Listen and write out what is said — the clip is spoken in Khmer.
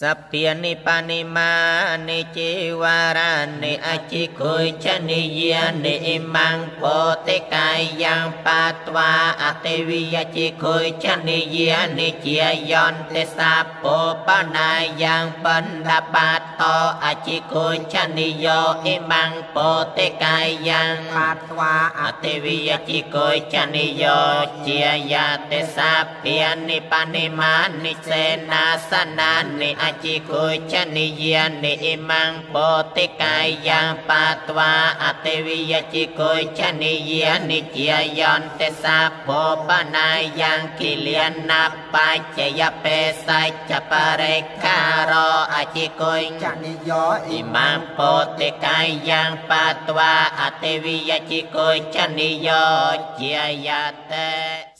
សព្យានិបានិមានិជីវារានិអជិគុយចនិយានិអ៊ីម៉ាំងពោតិកាយយ៉ាងបាត្វាអតិវិយជិគុយចនិយានិជាយន្តេសាពោបណាយ៉ាងបណ្ដបាតតអជិគុយចនិយោអ៊ីម៉ាំងពោតិកាយយ៉ាងបាត្វាអតិវិយជិគុយចនិយោជាយាទេសាព្យានិបានិមានិសេនាសនានិអជីគោចនិយានិមង្ពតិកាយ៉ាងបាត្វាអតិវិយជីគោចនិយានិជាយន្តសាពោបណាយ៉ាងគិលានបច្ចយពេសច្ចបរិការអជីគោចនិយោអ៊ីមង្ពតិកាយ៉ាងបាត្វាអតិវិយជីគោចនិយោជាយតេ